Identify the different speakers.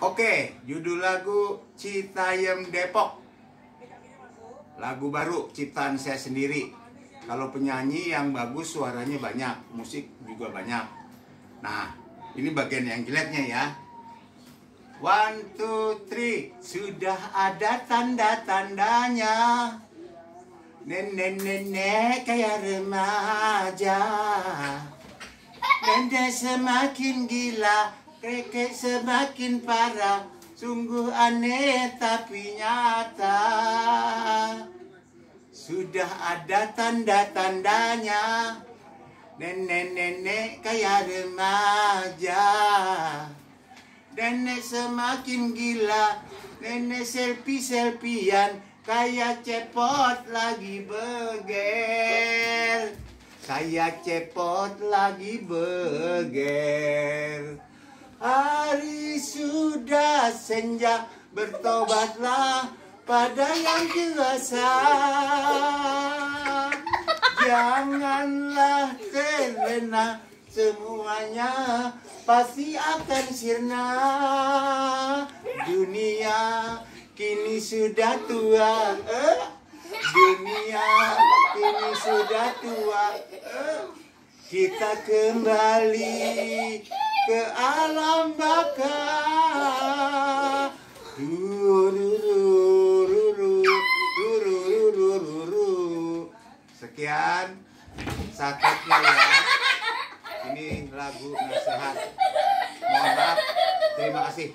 Speaker 1: Oke, judul lagu Citayam Depok. Lagu baru ciptaan saya sendiri. Kalau penyanyi yang bagus suaranya banyak, musik juga banyak. Nah, ini bagian yang jeleknya ya. One, two, three, sudah ada tanda-tandanya. Nenek-nenek kayak remaja. Nenek semakin gila, Keke semakin parah, sungguh aneh tapi nyata. Sudah ada tanda-tandanya, nenek-nenek kayak remaja. Nenek semakin gila, nenek selfie-selfian, kayak cepot lagi beger. Saya cepot lagi beger. Hari sudah senja, bertobatlah pada yang dewasa. Janganlah terlena, semuanya pasti akan sirna. Dunia kini sudah tua. Eh? Dunia kini sudah tua. Eh? Kita kembali ke alam baka. Sekian sakitnya ya. Ini lagu nasihat. Mohon maaf. Terima kasih.